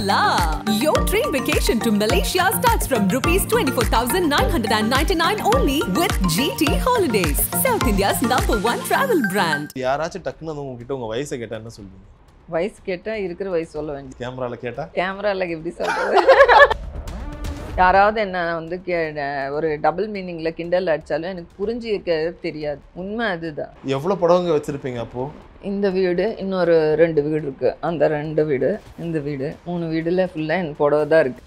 la! Your dream vacation to Malaysia starts from rupees 24,999 only with GT Holidays, South India's number one travel brand. யாராச்சும் டக்குன்னு வந்து உங்ககிட்ட உங்க வயசை கேட்டா என்ன சொல்வீங்க வயசு கேட்டா இருக்கிற வயசு சொல்ல வேண்டியது கேமரால கேட்டா கேமரால எப்படி சொல்றது யாராவது என்ன வந்து ஒரு டபுள் மீனிங்ல கிண்டல் அடிச்சாலும் எனக்கு புரிஞ்சுக்க தெரியாது. உண்மை அதுதான். எவ்வளவு புடவைங்க வச்சிருப்பீங்க அப்போ? இந்த வீடு இன்னொரு ரெண்டு வீடு இருக்கு. அந்த ரெண்டு வீடு இந்த வீடு மூணு வீடுல ஃபுல்லா என் புடவை தான் இருக்கு.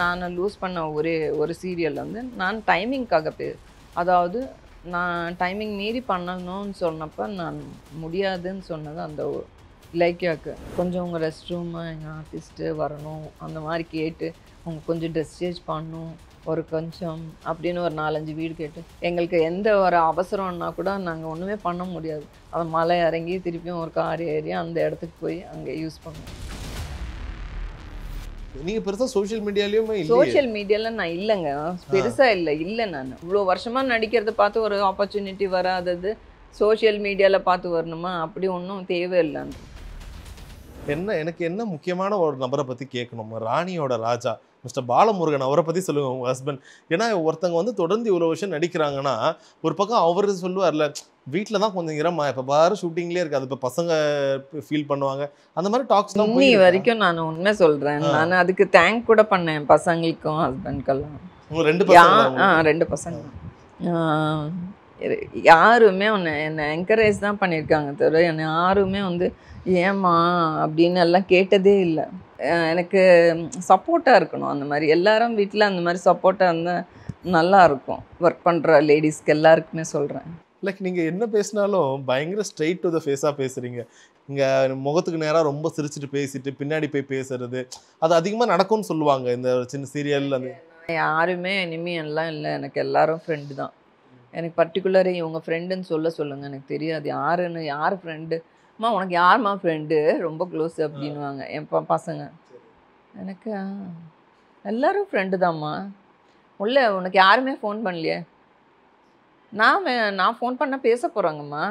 நான் லூஸ் பண்ண ஒரே ஒரு சீரியல் வந்து நான் டைமிங்க்காக பே அதாவது நான் டைமிங் மீறி பண்ணணும்னு சொன்னப்ப நான் முடியாதுன்னு சொன்னது அந்த இலக்கியாக்கு. கொஞ்சம் உங்கள் ரெஸ்ட் ரூமு எங்கள் ஆர்டிஸ்ட்டு வரணும் அந்த மாதிரி கேட்டு அவங்க கொஞ்சம் ட்ரெஸ் சேஞ்ச் பண்ணணும் ஒரு கொஞ்சம் அப்படின்னு ஒரு நாலஞ்சு வீடு கேட்டு எங்களுக்கு எந்த ஒரு அவசரம்னா கூட நாங்கள் ஒன்றுமே பண்ண முடியாது. அதை மலை இறங்கி திருப்பியும் ஒரு கார் ஏறி அந்த இடத்துக்கு போய் அங்கே யூஸ் பண்ணுவோம் நீங்க பெருசா சோஷியல் மீடியாலயுமே சோஷியல் மீடியாவில் நான் இல்லைங்க. பெருசாக இல்லை இல்லை நான். இவ்வளோ வருஷமாக நடிக்கிறத பார்த்து ஒரு ஆப்பர்ச்சுனிட்டி வராதது. சோஷியல் மீடியாவில் பார்த்து வரணுமா? அப்படி ஒன்றும் தேவையில்லைன்னு என்ன எனக்கு என்ன முக்கியமான ஒரு நபரை பத்தி கேட்கணும்? ராணியோட ராஜா. மிஸ்டர் பாலமுருகன் அவரை பத்தி சொல்லுங்க உங்க ஹஸ்பண்ட் ஏன்னா ஒருத்தங்க வந்து தொடர்ந்து இவ்வளவு வருஷம் நடிக்கிறாங்கன்னா ஒரு பக்கம் அவர் சொல்லுவார்ல வீட்டில் தான் கொஞ்சம் இரமா இப்போ பாரு ஷூட்டிங்லேயே இருக்கு அது இப்போ பசங்க ஃபீல் பண்ணுவாங்க. அந்த மாதிரி டாக்ஸ் போயிருக்கு. வரைக்கும் நான் உண்மை சொல்கிறேன். நான் அதுக்கு தேங்க் கூட பண்ணேன் பசங்களுக்கும் ஹஸ்பண்ட்க்கெல்லாம் உங்க ரெண்டு பசங்க ஆ ரெண்டு பசங்க. யாருமே உன்னை என்னை என்கரேஜ் தான் பண்ணியிருக்காங்க தவிர என்னை யாருமே வந்து ஏம்மா? அப்படின்னு எல்லாம் கேட்டதே இல்லை. எனக்கு சப்போர்ட்டாக இருக்கணும் அந்த மாதிரி. எல்லாரும் வீட்டில் அந்த மாதிரி சப்போர்ட்டாக இருந்தால் நல்லா இருக்கும். ஒர்க் பண்ணுற லேடிஸ்க்கு எல்லாருக்குமே சொல்கிறேன் லைக் நீங்க என்ன பேசினாலும் பயங்கர ஸ்ட்ரைட் டு த ஃபேஸா பேசுறீங்க. இங்க முகத்துக்கு நேரா ரொம்ப சிரிச்சிட்டு பேசிட்டு பின்னாடி போய் பேசுறது அது அதிகமா நடக்கும்னு சொல்லுவாங்க இந்த சின்ன சீரியல் அந்த யாருமே இனிமே எல்லாம் இல்லை. எனக்கு எல்லாரும் ஃப்ரெண்டு தான். எனக்கு பர்டிகுலர் இவங்க ஃப்ரெண்டுன்னு சொல்ல சொல்லுங்கள் எனக்கு தெரியாது. யாருன்னு யார் ஃப்ரெண்டு அம்மா உனக்கு யாரும்மா ஃப்ரெண்டு ரொம்ப க்ளோஸ் அப்படின்வாங்க என் பசங்க. எனக்கு எல்லாரும் ஃப்ரெண்டு தாம்மா. உள்ள உனக்கு யாருமே ஃபோன் பண்ணலையே? நான் நான் ஃபோன் பண்ண பேச போகிறாங்கம்மா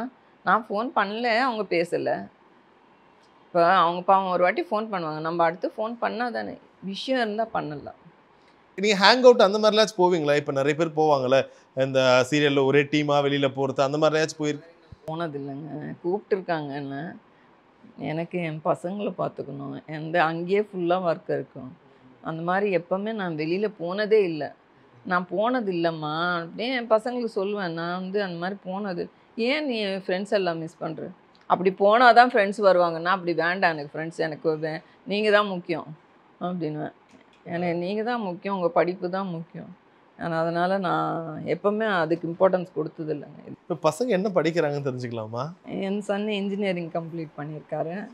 நான் ஃபோன் பண்ணல அவங்க பேசலை. இப்போ அவங்க பாவம் ஒரு வாட்டி ஃபோன் பண்ணுவாங்க. நம்ம அடுத்து ஃபோன் பண்ணால் தானே. விஷயம் இருந்தால் பண்ணலாம். நீங்க ஹேங் அவுட் அந்த மாதிரிலாச்சும் போவீங்களா? இப்போ நிறைய பேர் போவாங்கல்ல. இந்த சீரியல்ல ஒரே டீமா வெளியில போறது அந்த மாதிரியாச்சும் போயிருக்கு போனது இல்லைங்க கூப்பிட்டுருக்காங்கன்னு எனக்கு என் பசங்களை பார்த்துக்கணும். எந்த அங்கேயே ஃபுல்லாக ஒர்க் இருக்கும். அந்த மாதிரி எப்போவுமே நான் வெளியில் போனதே இல்லை. நான் போனது இல்லைம்மா. அப்படியே என் பசங்களுக்கு சொல்லுவேன் நான் வந்து அந்த மாதிரி போனது. ஏன் நீ ஃப்ரெண்ட்ஸ் எல்லாம் மிஸ் பண்ணுற அப்படி போனால் தான் ஃப்ரெண்ட்ஸ் வருவாங்கன்னா அப்படி வேண்டாம் எனக்கு ஃப்ரெண்ட்ஸ் எனக்கு நீங்கள் தான் முக்கியம். அப்படின்னுவேன். எனக்கு நீங்கள் தான் முக்கியம் உங்கள் படிப்பு தான் முக்கியம். நான் அதனால் நான் எப்போவுமே அதுக்கு இம்பார்ட்டன்ஸ் கொடுத்தது இல்லைங்க இப்போ பசங்க என்ன படிக்கிறாங்கன்னு தெரிஞ்சுக்கலாமா? என் சன் இன்ஜினியரிங் கம்ப்ளீட் பண்ணியிருக்காரு.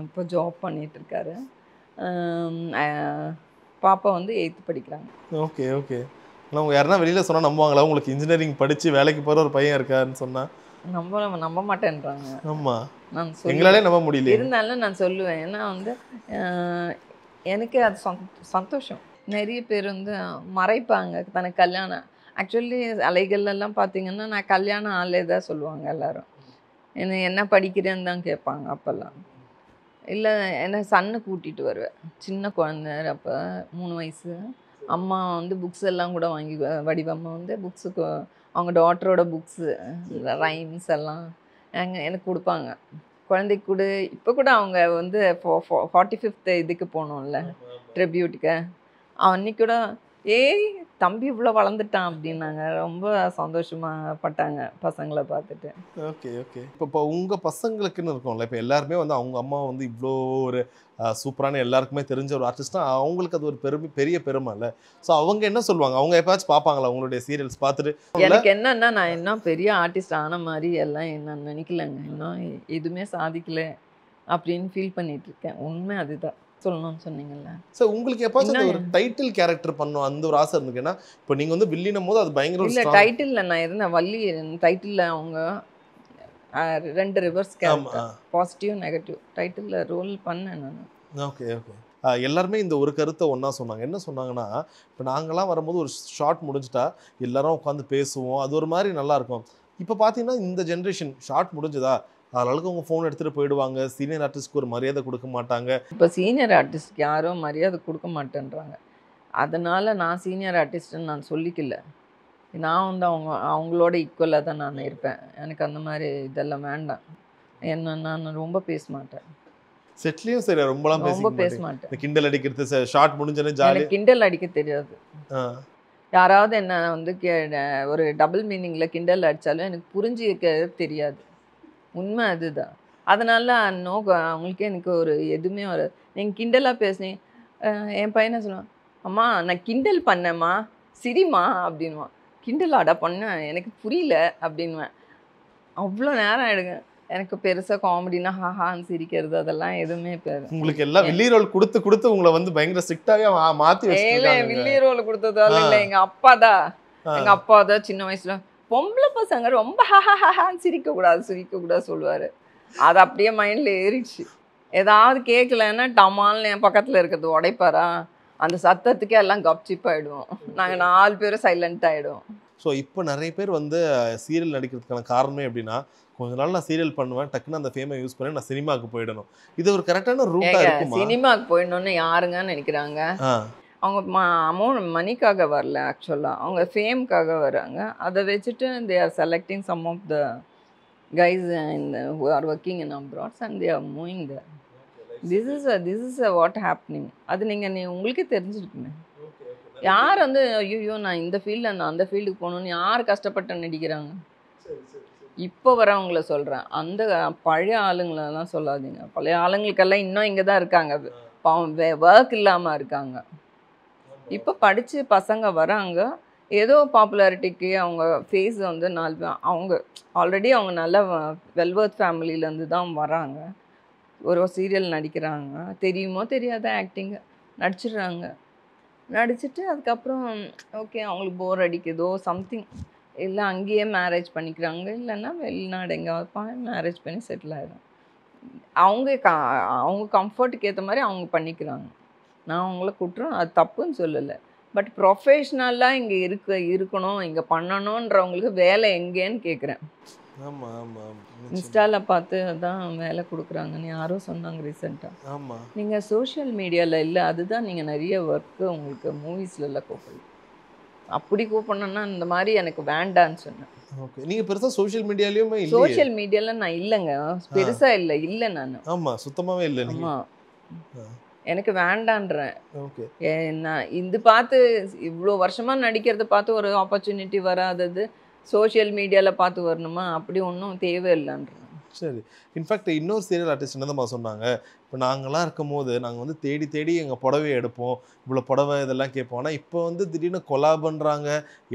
இப்போ ஜாப் பண்ணிகிட்ருக்காரு பாப்பா வந்து எயித்து படிக்கிறாங்க. Okay okay. ஆனால் உங்க யாருன்னா வெளியில சொன்னா நம்புவாங்களா? உங்களுக்கு இன்ஜினியரிங் படிச்சு வேலைக்கு போற ஒரு பையன் இருக்காருன்னு சொன்னா? நம்ப நம்ப மாட்டேன்றாங்க. ஆமா. நான். எங்களாலே நம்ப முடியல இருந்தாலும் நான் சொல்லுவேன். ஏன்னா வந்து எனக்கு அது சந்தோ- சந்தோஷம். நிறைய பேர் வந்து மறைப்பாங்க தனக்கு கல்யாணம். ஆக்சுவலி அலைகள்லாம் பார்த்தீங்கன்னா நான் கல்யாணம் ஆளே தான் சொல்லுவாங்க எல்லாரும். என்ன என்ன படிக்கிறேன்னு தான் கேட்பாங்க அப்போல்லாம். இல்லை என்ன சன்னு கூட்டிகிட்டு வருவேன் சின்ன குழந்தை அப்போ மூணு வயசு. அம்மா வந்து புக்ஸ் எல்லாம் கூட வாங்கி வடிவம்மா வந்து புக்ஸுக்கு அவங்க டாட்டரோட புக்ஸு ரைம்ஸ் எல்லாம் எங்க எனக்கு கொடுப்பாங்க. குழந்தைக்கு கூட இப்போ கூட அவங்க வந்து ஃபார்ட்டி ஃபிஃப்த் இதுக்கு போனோம்ல ட்ரிபியூட்டுக்கு அன்னைக்கு கூட ஏய் தம்பி இவ்வளோ வளர்ந்துட்டான் அப்படின்னாங்க. ரொம்ப சந்தோஷமாக பட்டாங்க பசங்களை பார்த்துட்டு. Okay okay. இப்போ இப்போ உங்க பசங்களுக்குன்னு இருக்கும்ல இப்போ எல்லாருமே வந்து அவங்க அம்மா வந்து இவ்வளோ ஒரு சூப்பரான எல்லாருக்குமே தெரிஞ்ச ஒரு ஆர்டிஸ்ட்னா அவங்களுக்கு அது ஒரு பெருமை பெரிய பெருமை இல்லை. ஸோ அவங்க என்ன சொல்லுவாங்க? அவங்க எப்பயாச்சும் பார்ப்பாங்களா உங்களுடைய சீரியல்ஸ் பார்த்துட்டு? எனக்கு என்னன்னா நான் இன்னும் பெரிய ஆர்டிஸ்ட் ஆன மாதிரி எல்லாம் என்ன நினைக்கலங்க. இன்னும் எதுவுமே சாதிக்கல அப்படின்னு ஃபீல் பண்ணிட்டு இருக்கேன். உண்மை அதுதான். சொல்லணும்னு சொன்னீங்கல்ல. ஸோ உங்களுக்கு இன்னும் ஒரு டைட்டில் கேரக்டர் பண்ணணும் அந்த ஒரு ஆசை இருந்துக்கு ஏன்னா இப்போ நீங்க வந்து வில்லினும் போது அது பயங்கர இல்ல டைட்டில்ல நான் இருந்தேன். வள்ளி டைட்டில்ல அவங்க ரெண்டு ரிவர்ஸ் கேரக்டர் பாசிட்டிவ் நெகட்டிவ் டைட்டில்ல ரோல் பண்ணேன் நான். ஓகே ஓகே எல்லாருமே இந்த ஒரு கருத்தை ஒன்றா சொன்னாங்க. என்ன சொன்னாங்கன்னா இப்போ நாங்களாம் வரும்போது ஒரு ஷார்ட் முடிஞ்சிட்டா எல்லாரும் உட்காந்து பேசுவோம். அது ஒரு மாதிரி நல்லா இருக்கும். இப்போ பார்த்தீங்கன்னா இந்த ஜென்ரேஷன் ஷார்ட் முடிஞ்சதா? அதனால அவங்க ஃபோன் எடுத்துட்டு போயிடுவாங்க. சீனியர் ஆர்டிஸ்ட்க்கு ஒரு மரியாதை கொடுக்க மாட்டாங்க. இப்போ சீனியர் ஆர்டிஸ்ட்க்கு யாரும் மரியாதை கொடுக்க மாட்டேன்றாங்க. அதனால நான் சீனியர் ஆர்டிஸ்ட்னு நான் சொல்லிக்கல. நான் வந்து அவங்க அவங்களோட ஈக்குவலாக தான் நான் இருப்பேன். எனக்கு அந்த மாதிரி இதெல்லாம் வேண்டாம். என்ன நான் ரொம்ப பேச மாட்டேன். செட்லயும் சரி ரொம்பலாம் ரொம்ப பேசிக்க பேச மாட்டேன். கிண்டல் அடிக்கிறது ஷார்ட் முடிஞ்சோடனே ஜாலி கிண்டல் அடிக்க தெரியாது. யாராவது என்ன வந்து ஒரு டபுள் மீனிங்கில் கிண்டல் அடித்தாலும் எனக்கு புரிஞ்சுக்க தெரியாது. உண்மை அதுதான். அதனால நோ அவங்களுக்கே எனக்கு ஒரு எதுவுமே வராது. நீங்கள் கிண்டலாக அஹ் என் பையனை சொல்லுவான்? அம்மா நான் கிண்டல் பண்ணேம்மா சிரிம்மா அப்படின்வான் கிண்டலாடா பண்ணேன் எனக்கு புரியல அப்படின்வேன் அவ்வளோ நேரம் எடுங்க எனக்கு பெருசாக காமெடினா ஹாஹான்னு சிரிக்கிறது அதெல்லாம் எதுவுமே உங்களுக்கு எல்லாம் வில்லி ரோல் கொடுத்து கொடுத்து உங்களை வந்து பயங்கர மாத்தி ஏலே வச்சிருக்காங்க வில்லி ரோல் கொடுத்ததால. இல்லை. எங்க அப்பா தான் ஆ. எங்க அப்பா தான் சின்ன வயசுல பொம்பளை பசங்க ரொம்ப ஹஹஹஹான்னு சிரிக்க கூடாது சிரிக்க கூடாது சொல்லுவாரு. அது அப்படியே மைண்ட்ல ஏறிடுச்சு. ஏதாவது கேட்கலன்னா டமால்னு என் பக்கத்துல இருக்கிறது உடைப்பாரா? அந்த சத்தத்துக்கே எல்லாம் கப்சிப் ஆயிடுவோம். நாங்க நாலு பேரும் சைலண்ட் ஆயிடுவோம். ஸோ இப்போ நிறைய பேர் வந்து சீரியல் நடிக்கிறதுக்கான காரணமே எப்படின்னா கொஞ்ச நாள் நான் சீரியல் பண்ணுவேன் டக்குன்னு அந்த ஃபேமை யூஸ் பண்ணி நான் சினிமாவுக்கு போயிடணும். இது ஒரு கரெக்டான ரூட்டா ஏங்க இருக்குமா? சினிமாக்கு போயிடணும்னு யாருங்கன்னு நினைக்கிறாங்க? அவங்க ம அமௌண்ட் மணிக்காக வரல ஆக்சுவலாக அவங்க ஃபேம்க்காக வராங்க. அதை வச்சுட்டு they are selecting some of the guys இந்த who are working in abroads and they are moving the this is a this is a what happening அது நீங்கள் நீ உங்களுக்கே தெரிஞ்சிருக்குமே. யார் வந்து ஐயோ நான் இந்த ஃபீல்டில் நான் அந்த ஃபீல்டுக்கு போகணுன்னு யார் கஷ்டப்பட்டு நடிக்கிறாங்க? இப்போ வரவங்கள சொல்கிறேன் அந்த பழைய ஆளுங்களெல்லாம் சொல்லாதீங்க. பழைய ஆளுங்களுக்கெல்லாம் இன்னும் இங்கே தான் இருக்காங்க பாவம் ஒர்க் இல்லாமல் இருக்காங்க. இப்போ படித்து பசங்க வராங்க ஏதோ பாப்புலாரிட்டிக்கு அவங்க ஃபேஸ் வந்து நாலு அவங்க ஆல்ரெடி அவங்க நல்ல வெல்வர்த் ஃபேமிலியிலேருந்து தான் வராங்க. ஒரு சீரியல் நடிக்கிறாங்க தெரியுமோ தெரியாத ஆக்டிங்கு நடிச்சிடுறாங்க. நடிச்சுட்டு அதுக்கப்புறம் ஓகே அவங்களுக்கு போர் அடிக்குதோ சம்திங் இல்லை அங்கேயே மேரேஜ் பண்ணிக்கிறாங்க இல்லைன்னா வெளிநாடு எங்கே மேரேஜ் பண்ணி செட்டில் ஆகிடும் அவங்க க அவங்க கம்ஃபர்ட்டுக்கு ஏற்ற மாதிரி அவங்க பண்ணிக்கிறாங்க. நான் அவங்கள குற்றம் அது தப்புன்னு சொல்லலை. பட் ப்ரொஃபஷ்னலாக இங்கே இருக்க இருக்கணும் இங்கே பண்ணணுன்றவங்களுக்கு வேலை எங்கேன்னு கேட்குறேன் ஆமா ஆமா ஆமா. நிச்சயமா. இன்ஸ்டாவில் பார்த்து தான் வேலை கொடுக்குறாங்கன்னு யாரோ சொன்னாங்க ரீசெண்டாக ஆமா. நீங்கள் சோஷியல் மீடியாவில் இல்லை அதுதான் நீங்கள் நிறைய ஒர்க்கு உங்களுக்கு மூவிஸ்லலாம் கூப்பிடலாம் அப்படி கூப்பிடணுன்னா இந்த மாதிரி எனக்கு வேண்டான்னு சொன்னேன். ஓகே நீங்க பெருசா சோஷியல் மீடியாலயுமே சோஷியல் மீடியாவில் நான் இல்லைங்க. பெருசாக இல்லை இல்லை நான். ஆமா சுத்தமாவே இல்லை ஆமாம். எனக்கு வேண்டான்றேன். ஓகே. என்ன இது பார்த்து இவ்வளோ வருஷமா நடிக்கிறத பார்த்து ஒரு ஆப்பர்ச்சுனிட்டி வராதது சோஷியல் மீடியாவில் பார்த்து வரணுமா? அப்படி ஒன்றும் தேவையில்லைன்றேன். சரி. இன்ஃபேக்ட் இன்னொரு சீரியல் ஆர்டிஸ்ட் என்னதம்மா சொன்னாங்க? இப்போ நாங்கெல்லாம் இருக்கும் போது நாங்கள் வந்து தேடி தேடி எங்கள் புடவையை எடுப்போம். இவ்வளோ புடவை இதெல்லாம் கேட்போம். ஆனால் இப்போ வந்து திடீர்னு கொலா பண்ணுறாங்க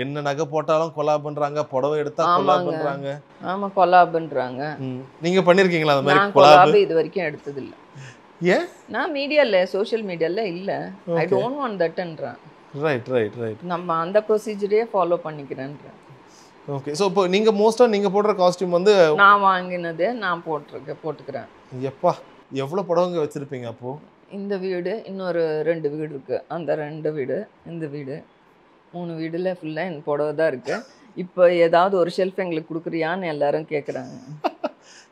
என்ன நகை போட்டாலும் கொலா பண்ணுறாங்க புடவை எடுத்தா கொலா. பண்ணுறாங்க ஆமாம் கொலாபுன்றாங்க நீங்கள் பண்ணியிருக்கீங்களா அந்த மாதிரி நான் கொலாபு இது வரைக்கும் எடுத்ததில்ல. ஏன் நான் மீடியாவில் சோஷியல் மீடியாவில் இல்லை. ஐ. டோன்ட் வாண்ட் தட்ன்றேன் ரைட் ரைட் ரைட் நம்ம அந்த ப்ரொசீஜரே ஃபாலோ பண்ணிக்கிறேன்றேன். ஓகே ஸோ இப்போ நீங்கள் மோஸ்ட்டாக நீங்கள் போடுற காஸ்டியூம் வந்து நான் வாங்கினதே நான் போட்டிருக்கேன் போட்டுக்கிறேன். எப்பா எவ்வளோ புடவைங்க வச்சுருப்பீங்க அப்போது இந்த வீடு இன்னொரு ரெண்டு வீடு இருக்குது அந்த ரெண்டு வீடு இந்த வீடு. மூணு வீடில் ஃபுல்லாக என் புடவை தான் இருக்குது இப்போ ஏதாவது ஒரு ஷெல்ஃப் எங்களுக்கு கொடுக்குறியான்னு எல்லாரும் கேட்குறாங்க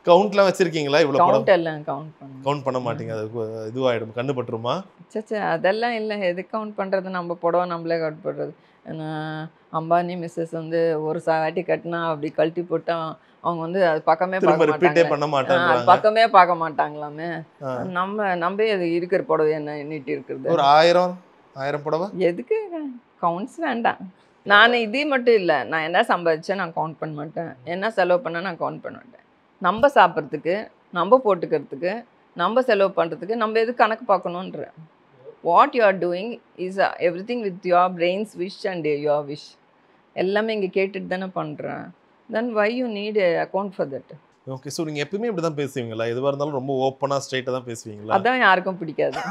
கவுண்ட்லாம் வச்சுருக்கீங்களா இவ்வளோ கவுண்ட் எல்லாம் கவுண்ட் பண்ண கவுண்ட் பண்ண மாட்டீங்க. அது இதுவாயிடும். கண்ணு பட்டுருமா? சச்சா அதெல்லாம் இல்லை. எது கவுண்ட் பண்ணுறது நம்ம புடவை நம்மளே கவுண்ட் பண்ணுறது அம்பானி மிஸ்ஸஸ் வந்து ஒரு சாட்டி கட்டினா அப்படி கழட்டி போட்டா அவங்க வந்து அது பக்கமே மாட்டாங்க பண்ண மாட்டேன்றாங்க. பக்கமே பார்க்க மாட்டாங்களாமே. நம்ம நம்ம அது இருக்கிற புடவை என்ன நீட்டி இருக்கிறது? ஒரு ஆயிரம் ஆயிரம் புடவை? எதுக்கு? கவுண்ட்ஸ் வேண்டாம். நான் இதே மட்டும் இல்லை. நான் என்ன சம்பாதிச்சேன் நான் கவுண்ட் பண்ண மாட்டேன். என்ன செலவு பண்ண நான் கவுண்ட் பண்ண மாட்டேன். நம்ம சாப்பிட்றதுக்கு நம்ம போட்டுக்கிறதுக்கு நம்ம செலவு பண்ணுறதுக்கு நம்ம எது கணக்கு பார்க்கணுன்ற. What you are doing is everything with your brains wish and your wish எல்லாமே இங்கே கேட்டுட்டு தானே பண்ணுறேன் then why you need account for that okay so நீங்கள் எப்பயுமே இப்படி தான் பேசுவீங்களா எதுவாக இருந்தாலும் ரொம்ப ஓப்பனாக ஸ்ட்ரைட்டாக தான் பேசுவீங்களா? அதான் யாருக்கும் பிடிக்காது.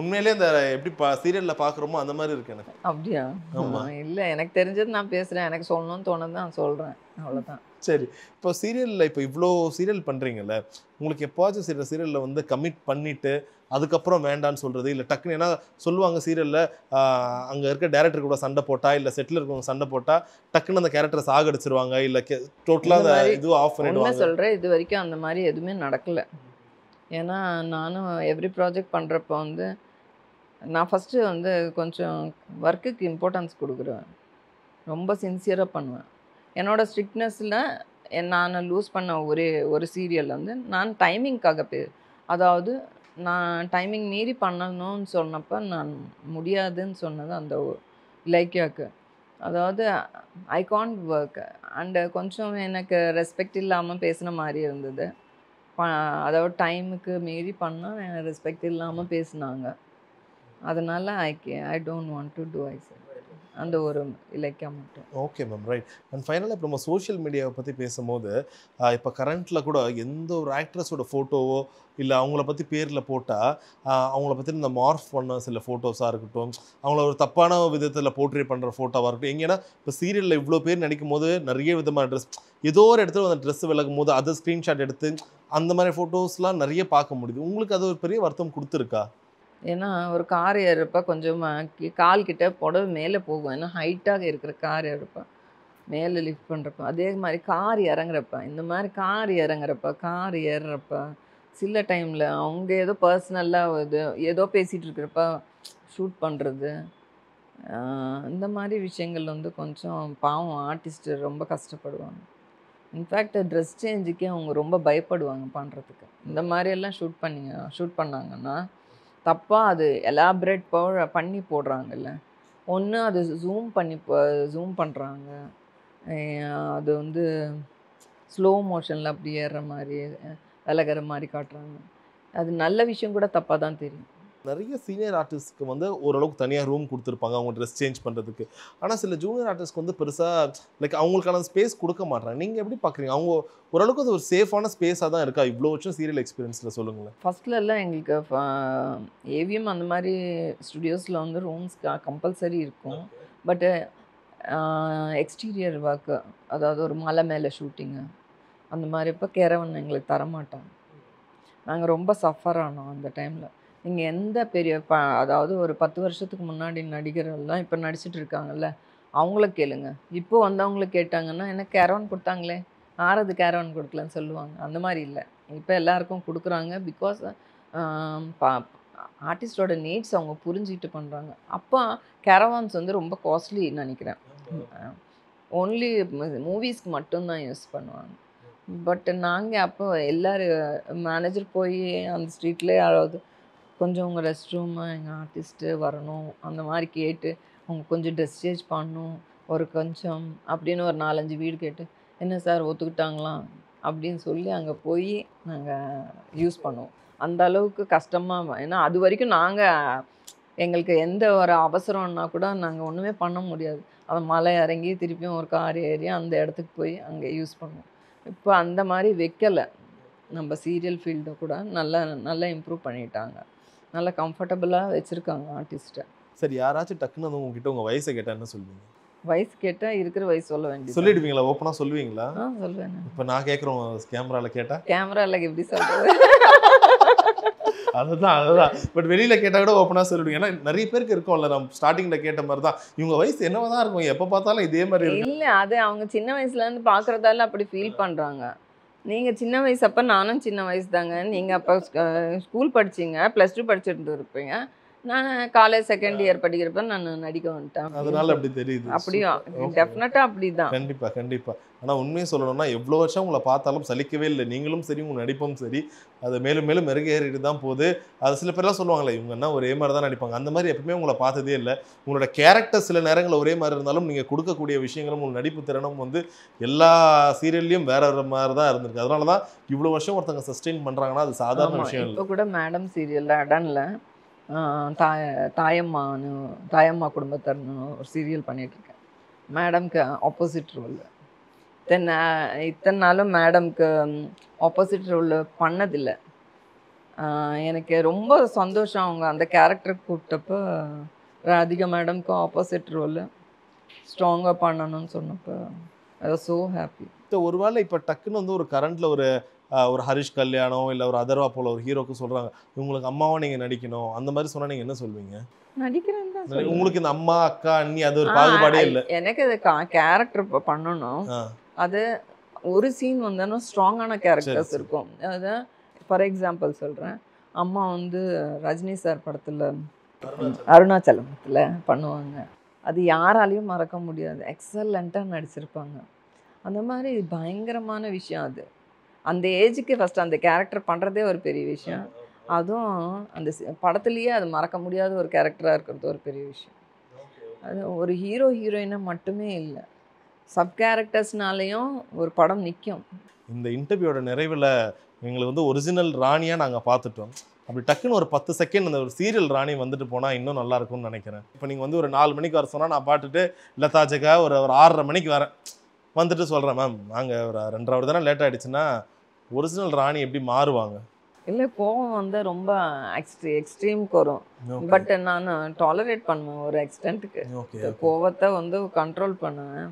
உண்மையிலே இந்த எப்படி பா சீரியலில் பார்க்குறோமோ அந்த மாதிரி இருக்கு எனக்கு. அப்படியா? ஆமா. இல்லை எனக்கு தெரிஞ்சது நான் பேசுகிறேன் எனக்கு சொல்லணும்னு தோணுது நான் சொல்கிறேன் அவ்வளோதான் சரி. இப்போ சீரியலில் இப்போ இவ்வளோ சீரியல் பண்ணுறீங்கல்ல உங்களுக்கு எப்போவாச்சும் சில சீரியலில் வந்து கமிட் பண்ணிட்டு அதுக்கப்புறம் வேண்டான்னு சொல்கிறது இல்லை டக்குன்னு ஏன்னா சொல்லுவாங்க சீரியலில் அங்கே இருக்க டேரக்டர் கூட சண்டை போட்டா இல்லை செட்டில் இருக்கவங்க சண்டை போட்டா டக்குன்னு அந்த கேரக்டரை சாகடிச்சிருவாங்க இல்லை டோட்டலாக இந்த அந்த இதுவும் ஆஃப் பண்ணிடுவாங்க. சொல்கிறேன் இது வரைக்கும் அந்த மாதிரி எதுவுமே நடக்கலை. ஏன்னா நானும் எவ்ரி ப்ராஜெக்ட் பண்ணுறப்போ வந்து நான் ஃபஸ்ட்டு வந்து கொஞ்சம் ஒர்க்குக்கு இம்பார்ட்டன்ஸ் கொடுக்குறேன். ரொம்ப சின்சியராக பண்ணுவேன். என்னோட ஸ்ட்ரிக்ட்னஸில் நான் லூஸ் பண்ண ஒரே ஒரு சீரியல் வந்து நான் டைமிங்க்காக பே அதாவது நான் டைமிங் மீறி பண்ணணும்னு சொன்னப்போ நான் முடியாதுன்னு சொன்னது அந்த ஒ- அதாவது ஐ காண்ட் ஒர்க் அண்டு கொஞ்சம் எனக்கு ரெஸ்பெக்ட் இல்லாமல் பேசின மாதிரி இருந்தது. அதாவது டைமுக்கு மீறி பண்ணால் ரெஸ்பெக்ட் இல்லாமல் பேசினாங்க. அதனால் I K I don't want to do I sir அந்த ஒரு இலக்கியம் மட்டும். ஓகே மேம் ரைட் அண்ட் ஃபைனலாக இப்போ நம்ம சோஷியல் மீடியாவை பற்றி பேசும்போது இப்போ கரண்ட்டில் கூட எந்த ஒரு ஆக்ட்ரஸோட ஃபோட்டோவோ இல்லை அவங்கள பற்றி பேரில் போட்டால் அவங்கள பற்றி இந்த மார்ஃப் பண்ண சில ஃபோட்டோஸாக இருக்கட்டும் அவங்கள ஒரு தப்பான விதத்தில் போர்ட்ரே பண்ணுற ஃபோட்டோவாக இருக்கட்டும் எங்கேனா இப்போ சீரியலில் இவ்வளோ பேர் நடிக்கும் போது நிறைய விதமான ட்ரெஸ் ஏதோ ஒரு இடத்துல அந்த ட்ரெஸ் விலகும் போது அதை ஸ்க்ரீன்ஷாட் எடுத்து அந்த மாதிரி ஃபோட்டோஸ்லாம் நிறைய பார்க்க முடியுது. உங்களுக்கு அது ஒரு பெரிய வருத்தம் கொடுத்துருக்கா? ஏன்னா ஒரு கார் ஏறுறப்ப கொஞ்சம் கால் கிட்ட புடவை மேலே போகும். ஏன்னா ஹைட்டாக இருக்கிற கார் ஏறுறப்ப. மேலே லிஃப்ட் பண்ணுறப்ப அதே மாதிரி கார் இறங்குறப்ப. இந்த மாதிரி கார் இறங்குறப்ப கார் ஏறுறப்ப சில டைமில் அவங்க ஏதோ பர்சனலாக இது ஏதோ பேசிகிட்டு இருக்கிறப்ப ஷூட் பண்ணுறது இந்த மாதிரி விஷயங்கள் வந்து கொஞ்சம் பாவம் ஆர்டிஸ்ட்டு ரொம்ப கஷ்டப்படுவாங்க. இன்ஃபேக்ட் ட்ரெஸ் சேஞ்சுக்கே அவங்க ரொம்ப பயப்படுவாங்க பண்ணுறதுக்கு இந்த மாதிரியெல்லாம் ஷூட் பண்ணிங்க ஷூட் பண்ணாங்கன்னா தப்பாக அது எலாபரேட் பண்ணி போடுறாங்கல்ல. ஒன்று அது ஜூம் பண்ணி ஜூம் பண்ணுறாங்க அது வந்து ஸ்லோ மோஷனில் அப்படி ஏறுற மாதிரி விலகிற மாதிரி காட்டுறாங்க. அது நல்ல விஷயம் கூட தப்பாக தான் தெரியும். நிறைய சீனியர் ஆர்டிஸ்ட்க்கு வந்து ஓரளவுக்கு தனியாக ரூம் கொடுத்துருப்பாங்க. அவங்க ட்ரெஸ் சேஞ்ச் பண்ணுறதுக்கு ஆனால் சில ஜூனியர் ஆர்டிஸ்ட்க்கு வந்து பெருசாக லைக் அவங்களுக்கான ஸ்பேஸ் கொடுக்க மாட்றாங்க. நீங்கள் எப்படி பார்க்குறீங்க அவங்க ஓரளவுக்கு அது ஒரு சேஃபான ஸ்பேஸாக தான் இருக்கா? இவ்வளோ வருஷம் சீரியல் எக்ஸ்பீரியன்ஸில் சொல்லுங்களேன். ஃபஸ்ட்ல எல்லாம் எங்களுக்கு ஏவிஎம் அந்த மாதிரி ஸ்டுடியோஸில் வந்து ரூம்ஸ் கம்பல்சரி இருக்கும். பட்டு எக்ஸ்டீரியர் ஒர்க்கு அதாவது ஒரு மலை மேலே ஷூட்டிங்கு அந்த மாதிரி இப்போ கேரவன் எங்களுக்கு தர மாட்டாங்க நாங்கள் ரொம்ப சஃபர் ஆனோம் அந்த டைமில் நீங்கள் எந்த பெரிய ப அதாவது ஒரு பத்து வருஷத்துக்கு முன்னாடி நடிகர்கள்லாம் இப்போ நடிச்சிட்டு இருக்காங்கல்ல அவங்கள கேளுங்க. இப்போ வந்தவங்கள கேட்டாங்கன்னா எனக்கு கேரவன் கொடுத்தாங்களே? ஆறது கேரவன் கொடுக்கலன்னு சொல்லுவாங்க. அந்த மாதிரி இல்லை. இப்போ எல்லாருக்கும் கொடுக்குறாங்க பிகாஸ் ஆர்டிஸ்டோட நீட்ஸ் அவங்க புரிஞ்சுக்கிட்டு பண்ணுறாங்க அப்போ கேரவான்ஸ் வந்து ரொம்ப காஸ்ட்லி நினைக்கிறேன். ஓன்லி மூவிஸ்க்கு மட்டும்தான் யூஸ் பண்ணுவாங்க. பட் நாங்கள் அப்போ எல்லோரும் மேனேஜர் போய் அந்த ஸ்ட்ரீட்லேயே யாராவது கொஞ்சம் உங்கள் ரெஸ்ட் ரூமு எங்கள் ஆர்டிஸ்ட்டு வரணும். அந்த மாதிரி கேட்டு அவங்க கொஞ்சம் ட்ரெஸ் சேஞ்ச் பண்ணணும். ஒரு கொஞ்சம் அப்படின்னு ஒரு நாலஞ்சு வீடு கேட்டு என்ன சார் ஒத்துக்கிட்டாங்களாம் அப்படின்னு சொல்லி அங்கே போய் நாங்கள் யூஸ் பண்ணுவோம். அந்த அளவுக்கு கஷ்டமாக ஏன்னா அது வரைக்கும் நாங்கள் எங்களுக்கு எந்த ஒரு அவசரம்னா கூட நாங்கள் ஒன்றுமே பண்ண முடியாது. அந்த மலை இறங்கி திருப்பியும் ஒரு கார் ஏறி அந்த இடத்துக்கு போய் அங்கே யூஸ் பண்ணுவோம். இப்போ அந்த மாதிரி வைக்கலை. நம்ம சீரியல் ஃபீல்டை கூட நல்லா நல்லா இம்ப்ரூவ் பண்ணிட்டாங்க. நல்லா கம்ஃபர்டபுளாக வச்சுருக்காங்க ஆர்டிஸ்ட்டை சரி யாராச்சும் டக்குன்னு வந்து உங்ககிட்ட உங்கள் வயசை கேட்டால் என்ன சொல்லுவீங்க? வயசு கேட்டால் இருக்கிற வயசு சொல்ல வேண்டியது சொல்லிடுவீங்களா? ஓப்பனாக சொல்லுவீங்களா? ஆ சொல்லுவேன் இப்போ நான் கேட்குறோம் கேமராவில் கேட்டால் கேமராவில் எப்படி சொல்கிறது அதுதான் அதுதான். பட் வெளியில கேட்டா கூட ஓப்பனாக சொல்லிடுங்க ஏன்னா நிறைய பேருக்கு இருக்கும்ல நம்ம ஸ்டார்டிங்ல கேட்ட மாதிரி தான் இவங்க வயசு என்னவா தான் இருக்கும் எப்போ பார்த்தாலும் இதே மாதிரி இல்லை அது அவங்க சின்ன வயசுலேருந்து பார்க்குறதால அப்படி ஃபீல் பண்ணுறாங்க நீங்கள் சின்ன வயசு அப்போ நானும் சின்ன வயசு தாங்க நீங்கள் அப்போ ஸ்கூல் படிச்சீங்க ப்ளஸ் டூ படிச்சுட்டு இருப்பீங்க நான் காலேஜ் செகண்ட் இயர் படிக்கிறப்ப நான் நடிக்க வந்துட்டேன். அதனால அப்படி தெரியுது. அப்படியும் Okay. டெஃபினட்டாக அப்படி தான் கண்டிப்பா கண்டிப்பா. ஆனா உண்மையை சொல்லணும்னா எவ்வளோ வருஷம் உங்களை பார்த்தாலும் சலிக்கவே இல்லை. நீங்களும் சரி உங்க நடிப்பும் சரி. அது மேலும் மேலும் மெருகேறிட்டு தான் போகுது. அது சில பேர்லாம் சொல்லுவாங்களே இவங்க என்ன ஒரே மாதிரி தான் நடிப்பாங்க. அந்த மாதிரி எப்பவுமே உங்களை பார்த்ததே இல்லை. உங்களோட கேரக்டர் சில நேரங்கள் ஒரே மாதிரி இருந்தாலும் நீங்க கொடுக்கக்கூடிய விஷயங்களும் உங்க நடிப்பு திறனும் வந்து எல்லா சீரியல்லையும் வேற வேற மாதிரி தான் இருந்திருக்கு. அதனால தான் இவ்வளோ வருஷம் ஒருத்தங்க சஸ்டெயின் பண்றாங்கன்னா அது சாதாரண விஷயம் இல்லை. கூட மேடம் சீரியலில் அடனில். தாய தாயம்மான்னு தாயம்மா குடும்பத்தர்னு ஒரு சீரியல் பண்ணிகிட்ருக்கேன் மேடம்க்கு ஆப்போசிட் ரோல் தென் இத்தனை நாளும் மேடம்க்கு ஆப்போசிட் ரோல் பண்ணதில்லை. எனக்கு ரொம்ப சந்தோஷம் அவங்க அந்த கேரக்டர் கூப்பிட்டப்போ ராதிகா மேடம்க்கு ஆப்போசிட் ரோல் ஸ்ட்ராங்காக பண்ணணும்னு சொன்னப்போ ஐ வாஸ் ஸோ ஹாப்பி இப்போ ஒருவேளை இப்போ டக்குன்னு வந்து ஒரு கரண்டில் ஒரு ஒரு ஹரிஷ் கல்யாணம் இல்லை ஒரு அதர்வா போல ஒரு ஹீரோக்கு சொல்றாங்க. இவங்களுக்கு அம்மாவா நீங்க நடிக்கணும்? அந்த மாதிரி சொன்னா நீங்க என்ன சொல்வீங்க. உங்களுக்கு இந்த அம்மா அக்கா அண்ணி அது ஒரு பாகுபாடே இல்லை. எனக்கு அது கேரக்டர் பண்ணணும். அது ஒரு சீன் வந்தாலும் ஸ்ட்ராங்கான கேரக்டர்ஸ். இருக்கும். அது ஃபார் எக்ஸாம்பிள் சொல்கிறேன் அம்மா வந்து ரஜினி சார் படத்தில் அருணாச்சலத்தில் பண்ணுவாங்க. அது யாராலையும் மறக்க முடியாது. எக்ஸலண்ட்டாக நடிச்சிருப்பாங்க. அந்த மாதிரி பயங்கரமான விஷயம் அது. அந்த ஏஜுக்கு ஃபஸ்ட் அந்த கேரக்டர் பண்ணுறதே ஒரு பெரிய விஷயம். அதுவும் அந்த படத்துலேயே அது மறக்க முடியாத ஒரு கேரக்டராக இருக்கிறது ஒரு பெரிய விஷயம். அது ஒரு ஹீரோ ஹீரோயினாக மட்டுமே இல்லை. சப் கேரக்டர்ஸ்னாலேயும் ஒரு படம் நிற்கும் இந்த இன்டர்வியூட நிறைவில் எங்களுக்கு வந்து ஒரிஜினல் ராணியாக நாங்கள் பார்த்துட்டோம். அப்படி டக்குன்னு ஒரு பத்து செகண்ட் அந்த ஒரு சீரியல் ராணி வந்துட்டு போனால் இன்னும் நல்லா இருக்கும்னு நினைக்கிறேன். இப்போ நீங்கள் வந்து ஒரு நாலு மணிக்கு வர சொன்னால் நான் பாட்டுட்டு லதா ஒரு ஒரு ஆறரை மணிக்கு வரேன். வந்துட்டு சொல்றேன் மேம் நாங்க ஒரு ரெண்டரை hour தானே லேட் ஆயிடுச்சுன்னா ஒரிஜினல் ராணி எப்படி மாறுவாங்க? இல்லை கோவம் வந்து ரொம்ப எக்ஸ்ட்ரீ எக்ஸ்ட்ரீம்க்கு வரும் பட் நான் டாலரேட் பண்ணுவேன் ஒரு எக்ஸ்டென்ட்டுக்கு கோவத்தை வந்து கண்ட்ரோல் பண்ணுவேன்.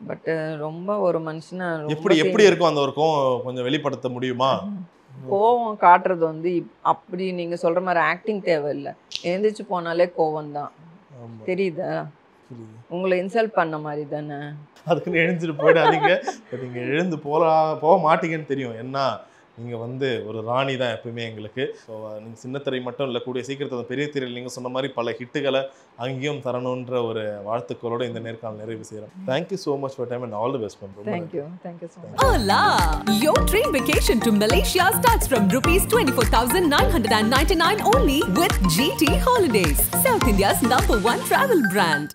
பட் ரொம்ப ஒரு மனுஷனை எப்படி எப்படி இருக்கும் அந்த ஒரு கோவம்? கொஞ்சம் வெளிப்படுத்த முடியுமா? கோவம் காட்டுறது வந்து அப்படி நீங்க சொல்ற மாதிரி ஆக்டிங் தேவையில்லை. எழுந்திரிச்சு போனாலே கோவம் தான் தெரியுதா. உங்களை இன்சல்ட் பண்ண மாதிரி தானே? அதுக்குன்னு எழுந்துட்டு போயிடாதீங்க. நீங்க எழுந்து போகலாம் போக மாட்டீங்கன்னு தெரியும். என்ன நீங்க வந்து ஒரு ராணி தான் எப்பவுமே எங்களுக்கு. ஸோ நீங்க சின்னத்திரை மட்டும் இல்லை கூடிய சீக்கிரத்தில் பெரிய திரையில் நீங்க சொன்ன மாதிரி பல ஹிட்டுகளை அங்கேயும் தரணுன்ற ஒரு வாழ்த்துக்களோட இந்த நேர்காணல் நிறைவு செய்கிறோம் thank you so much for time and all the best ma'am. Thank you thank you so much Hola! Your train vacation to Malaysia starts from rupees 24,999 only with GT Holidays, South India's number one travel brand.